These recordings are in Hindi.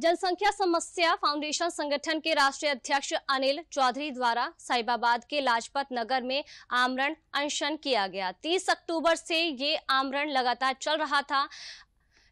जनसंख्या समस्या फाउंडेशन संगठन के राष्ट्रीय अध्यक्ष अनिल चौधरी द्वारा साहिबाबाद के लाजपत नगर में आमरण अनशन किया गया। 30 अक्टूबर से ये आमरण लगातार चल रहा था।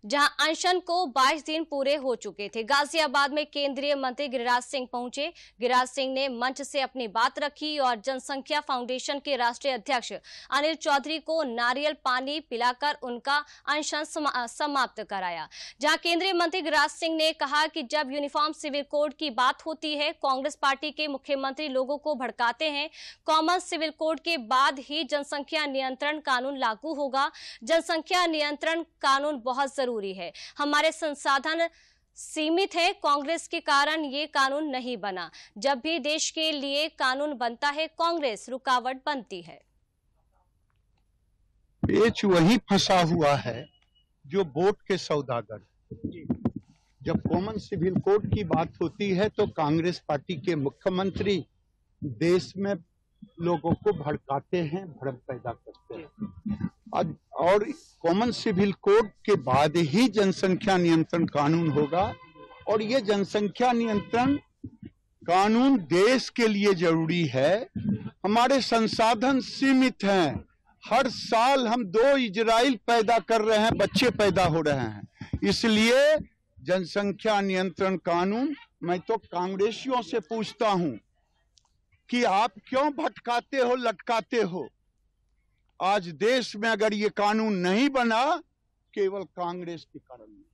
जहाँ अनशन को 22 दिन पूरे हो चुके थे। गाजियाबाद में केंद्रीय मंत्री गिरिराज सिंह पहुँचे। गिरिराज सिंह ने मंच से अपनी बात रखी और जनसंख्या फाउंडेशन के राष्ट्रीय अध्यक्ष अनिल चौधरी को नारियल पानी पिलाकर उनका अनशन समाप्त कराया। जहाँ केंद्रीय मंत्री गिरिराज सिंह ने कहा कि जब यूनिफॉर्म सिविल कोड की बात होती है, कांग्रेस पार्टी के मुख्यमंत्री लोगों को भड़काते हैं। कॉमन सिविल कोड के बाद ही जनसंख्या नियंत्रण कानून लागू होगा। जनसंख्या नियंत्रण कानून बहुत ज़रूरी है। हमारे संसाधन सीमित है, कांग्रेस के कारण ये कानून नहीं बना। जब भी देश के लिए कानून बनता है, कांग्रेस रुकावट बनती है। पेच वही फंसा हुआ है, जो वोट के सौदागर। जब कॉमन सिविल कोड की बात होती है तो कांग्रेस पार्टी के मुख्यमंत्री देश में लोगों को भड़काते हैं भड़क पैदा करते हैं। और कॉमन सिविल कोड के बाद ही जनसंख्या नियंत्रण कानून होगा। और ये जनसंख्या नियंत्रण कानून देश के लिए ज़रूरी है। हमारे संसाधन सीमित हैं। हर साल हम दो इजराइल पैदा कर रहे हैं, बच्चे पैदा हो रहे हैं। इसलिए जनसंख्या नियंत्रण कानून, मैं तो कांग्रेसियों से पूछता हूँ कि आप क्यों भटकाते हो, लटकाते हो? आज देश में अगर ये कानून नहीं बना केवल कांग्रेस के कारण।